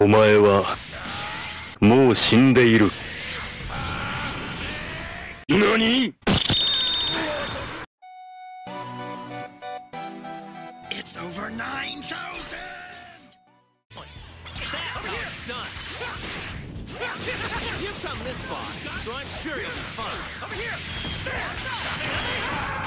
お前はもう死んでいる何 It's over 9,000! That's how it's done. You've come this far, so I'm sure you'll be fine. Over here! Let's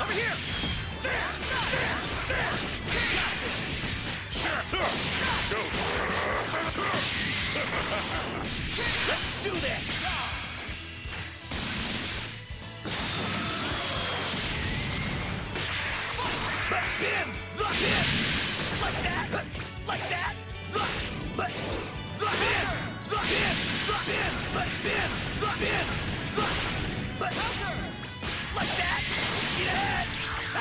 Over here! Let's do this! But bend! The bend! Like that! Like that! The but the bend! The bend! The bend! But bend! The bend! The but like that!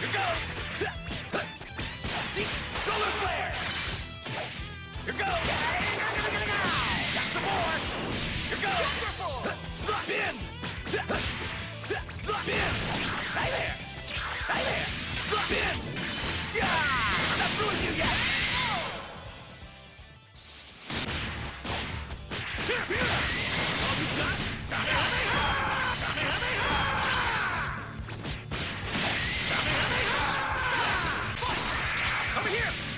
Here goes. Solar flare. Here goes. Got some more. Here goes. Yeah. The bend. Right there. Right there. The bend. I'm not through with you yet. Here, here! That's all you got? Kamehameha! Kamehameha! Over here!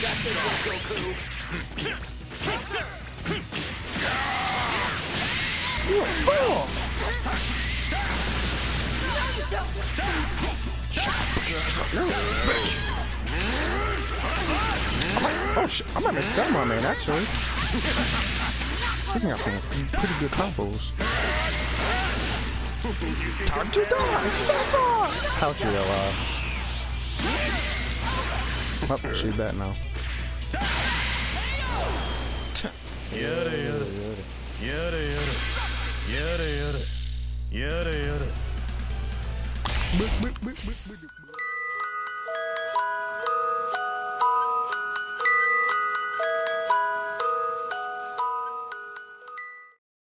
Got this one, Goku! You a fool! Oh, sh I might make Selma man, actually. He's got some pretty good combos. Time to die! Selma! How'd you, uh... Oh, she's back now. Yarı yarı. Yarı yarı. Yarı yarı. Yarı yarı. Bık bık bık bık bık.